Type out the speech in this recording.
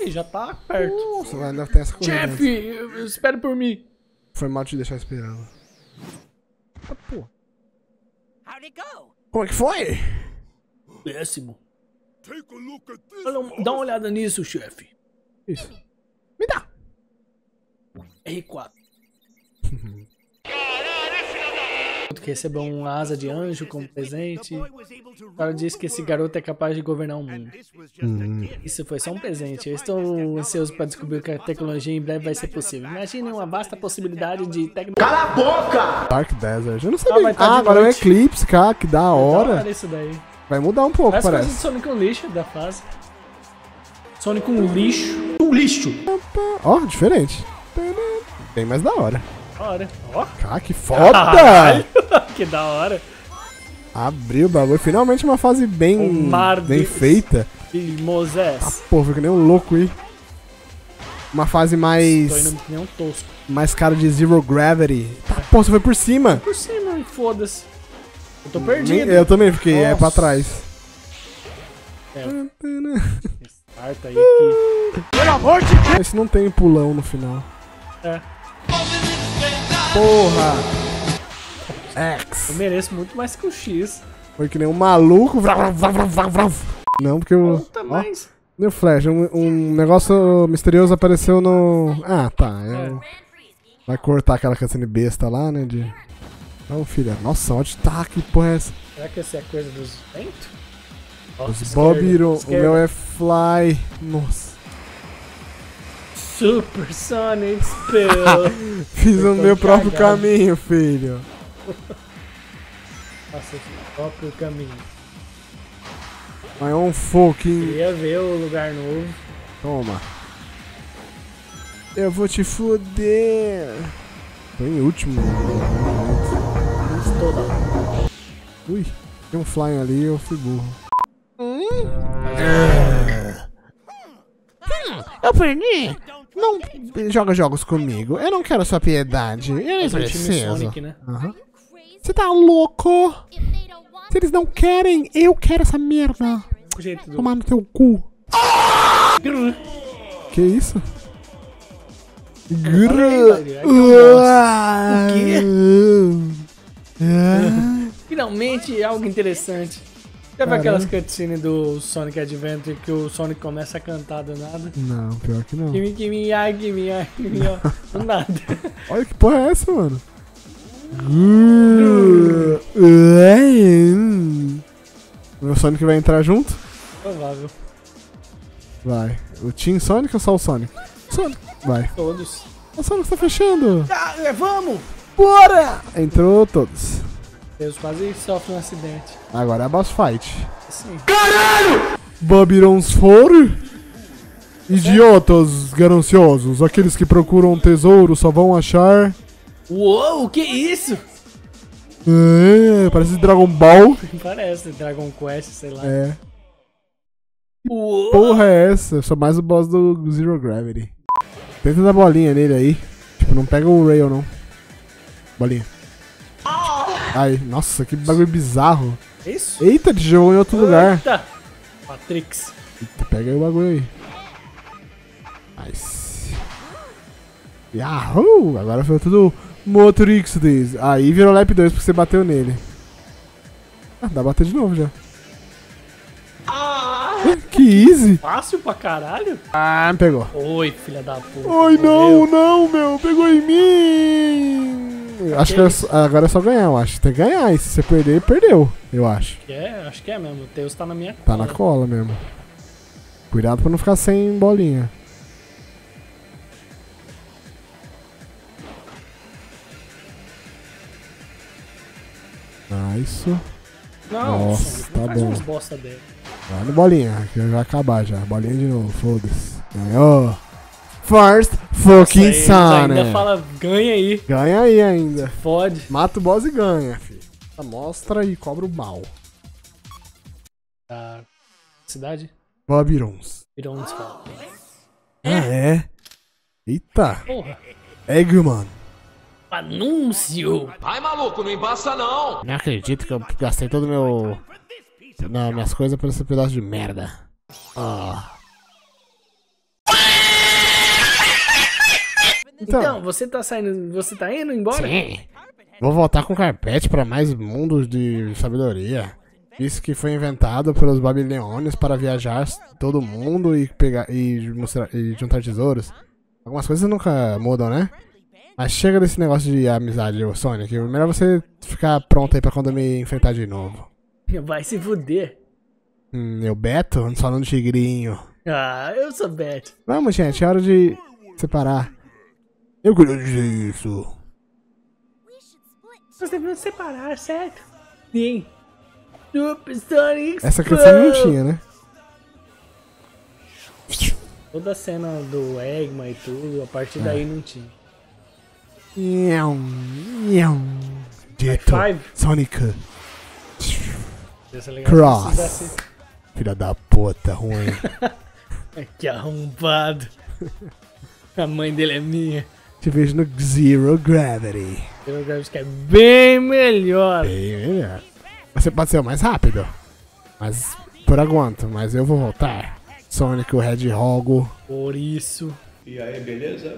Ih, já tá perto. Nossa, vai, ainda tem essa corrida. Chefe, espere por mim. Foi mal te deixar esperando. Ah, pô. How'd it go? Como é que foi? Péssimo. Olha, dá uma olhada nisso, chefe. Isso. Me dá. R4. Que recebeu um asa de anjo como presente. O cara disse que esse garoto é capaz de governar o mundo. Isso foi só um presente. Eu estou ansioso para descobrir que a tecnologia em breve vai ser possível. Imagine uma vasta possibilidade de tecnologia. Dark Desert. Eu não Ah, sabia. vai tá Ah, agora é noite. Eclipse, cara. Que da hora. isso daí. Vai mudar um pouco, Parece coisa de parece. Sonic um lixo da fase. Sonic um lixo. Um lixo. Ó, diferente. Bem mais da hora. Da hora. Ó. Cara, que foda! Que da hora. Abriu o bagulho. Finalmente uma fase bem, mar bem de- feita. E Moisés. Pô, fico nem um louco aí. Uma fase Tô mais. indo que nem um tosco. Mais cara de Zero Gravity. Tá, pô, você foi por cima. Por cima, foda-se. Eu tô perdido. eu também fiquei, é Nossa. pra trás. Starta aí que. Esse não tem pulão no final. É. Porra! Eu X. mereço muito mais que o X. Foi que nem um maluco. Não, porque o. Mais. no Flash, um, um negócio misterioso apareceu no. Ah, tá. é o- Vai cortar aquela cutscene besta lá, né? De. Não, filha. Nossa, onde tá? Que porra é essa? Será que essa é a coisa dos ventos? Os Bobiron. O meu é Fly. Nossa. Super Sonic Spill. Fiz Eu o meu próprio cagado. caminho, filho. Nossa, esse próprio caminho. My own fucking. Queria ver o lugar novo. Toma. Eu vou te fuder. Tô em último. Estou da Ui, tem um flying ali eu fui burro. Eu perdi. Não joga jogos comigo. Eu não quero sua piedade. Eu não o time preciso. Sonic, né? Aham. Você tá louco? Se eles não querem, eu quero essa merda. O jeito. Tomar no teu cu. Que isso? velho, é que Ah. Finalmente algo interessante. Já viu Caramba. aquelas cutscenes do Sonic Adventure que o Sonic começa a cantar do nada? Não, pior que não. Gimme, gimme, ai, gimme, ai, gimme, ó. Do nada. Olha que porra é essa, mano? O meu Sonic vai entrar junto? Provável. Vai. O Team Sonic ou só o Sonic? Sonic. Vai. Todos. O Sonic tá fechando. Ah, é, vamos! Bora! Entrou todos. Deus quase sofre um acidente. Agora é a boss fight. Sim. Babylon's for? Idiotas gananciosos, aqueles que procuram um tesouro só vão achar. Uou, que isso? É, parece Dragon Ball. Parece Dragon Quest, sei lá. É. Uou! Porra é essa? Eu sou mais o boss do Zero Gravity. Tenta dar bolinha nele aí. Tipo, não pega o Rail não. Bolinha. Aí, nossa, que bagulho bizarro. Isso? Eita, te jogou em outro lugar. Eita! Matrix. Eita, pega aí o bagulho aí. Nice. Yahoo! Agora foi tudo Motrix days. Aí virou lap 2 porque você bateu nele. Ah, dá pra bater de novo já. Que easy! Fácil pra caralho? Ah, pegou. Oi, filha da puta. Ai, não, não, meu. Pegou em mim. Acho que é agora é só ganhar, eu acho. Tem que ganhar. E se você perder, perdeu. Eu acho. É, acho que é mesmo. O Teus tá na minha Tá cola. na cola mesmo. Cuidado pra não ficar sem bolinha. Nice. Não, Nossa, Sonic, tá não faz bom. umas bosta dele. Vai no bolinha, que vai acabar já. Bolinha de novo, foda-se. Ganhou. First fucking Isso Sonic. Ainda fala, ganha aí. Ganha aí ainda. Fode. Mata o boss e ganha, filho. Mostra e cobra o mal. A cidade? Um desfalo. Ah, é? Eita. Porra. Eggman. Anúncio. Ai, maluco, não embaça não! Não acredito que eu gastei todo meu. Não, minhas coisas por esse pedaço de merda. Ah. Então, Então, você tá saindo. Você tá indo embora? sim. Vou voltar com carpete pra mais mundos de sabedoria. Isso que foi inventado pelos babilônios para viajar todo mundo e pegar e, mostrar, e juntar tesouros. Algumas coisas nunca mudam, né? Mas chega desse negócio de amizade, ô Sonic. Melhor você ficar pronto aí pra quando eu me enfrentar de novo. Vai se fuder. Hum, eu Beto, só no tigrinho. Ah, eu sou Beth. Vamos, gente, é hora de separar. Eu queria dizer isso. Nós devemos separar, certo? Sim. Super Sonic Essa canção não tinha, né? Toda a cena do Eggman e tudo, a É. partir daí não tinha. Dito. Sonic. Cross. Filha da puta, ruim. Que arrombado. A mãe dele é minha. Te vejo no Zero Gravity. Eu acho que é bem melhor. Bem melhor. Você pode ser o mais rápido. Mas por aguanto, mas eu vou voltar. Sonic, o Hedgehog. Por isso. E aí, beleza?